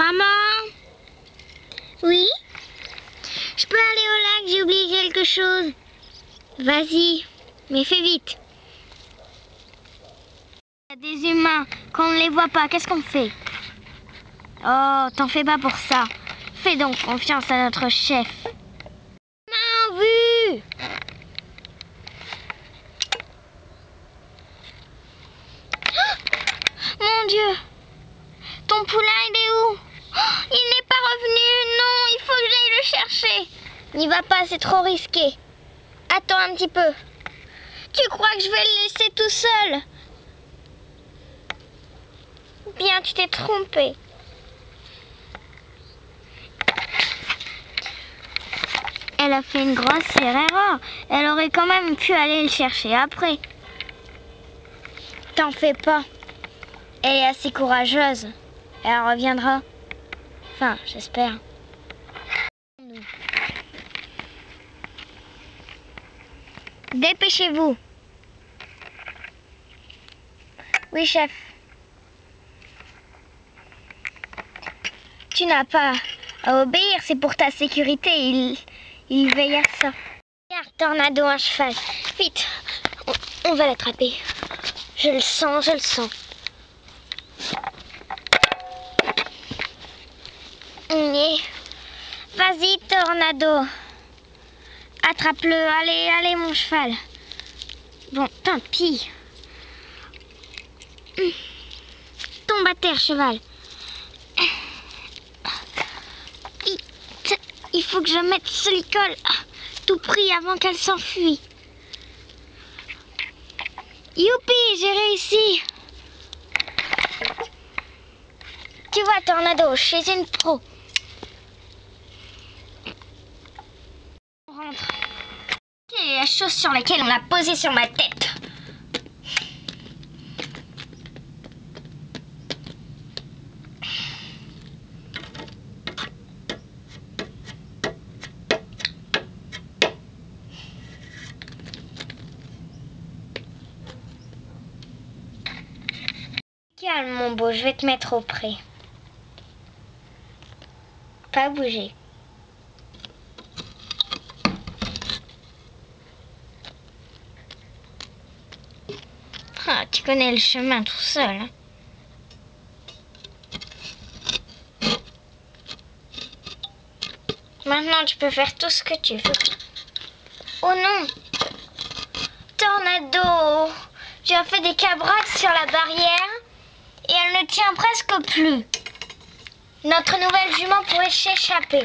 Maman Oui Je peux aller au lac, j'ai oublié quelque chose. Vas-y, mais fais vite. Il y a des humains, quand on ne les voit pas, qu'est-ce qu'on fait? Oh, t'en fais pas pour ça. Fais donc confiance à notre chef. Main en vue Mon Dieu Ton poulain, il est où? Il n'est pas revenu, non, il faut que j'aille le chercher. N'y va pas, c'est trop risqué. Attends un petit peu. Tu crois que je vais le laisser tout seul? Bien, tu t'es trompé. Elle a fait une grossière erreur. Elle aurait quand même pu aller le chercher après. T'en fais pas. Elle est assez courageuse. Elle reviendra. Enfin, j'espère. Dépêchez-vous. Oui, chef. Tu n'as pas à obéir, c'est pour ta sécurité. Il, il veille à ça. Regarde, Tornado, un cheval. Vite, on, on va l'attraper. Je le sens, je le sens. On y est. Vas-y, Tornado. Attrape-le. Allez, allez, mon cheval. Bon, tant pis. Tombe à terre, cheval. Il, faut que je mette ce licol tout prix avant qu'elle s'enfuit. Youpi, j'ai réussi. Tu vois, Tornado, je suis une pro. Quelle est la chose sur laquelle on a posé sur ma tête Calme mon beau, je vais te mettre au pré. Pas bouger. Tu connais le chemin tout seul. hein. Maintenant, tu peux faire tout ce que tu veux. Oh non Tornado Tu as fait des cabraques sur la barrière et elle ne tient presque plus. Notre nouvelle jument pourrait s'échapper.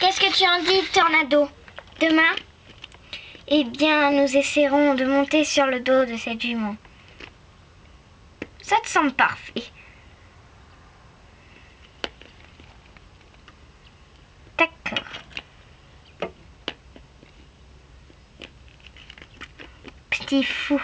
Qu'est-ce que tu en dis, Tornado? Demain? Eh bien, nous essaierons de monter sur le dos de cette jument. Ça te semble parfait. D'accord. Petit fou.